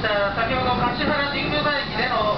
先ほど橿原神宮前駅での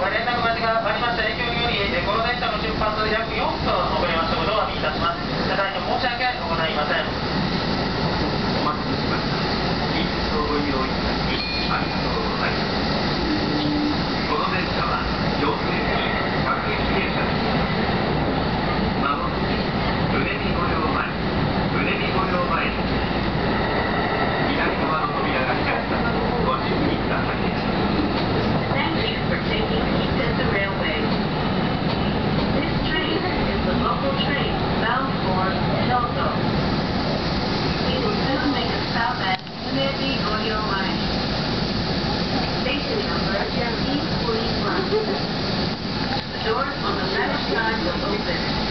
Station number The doors on the left side will open.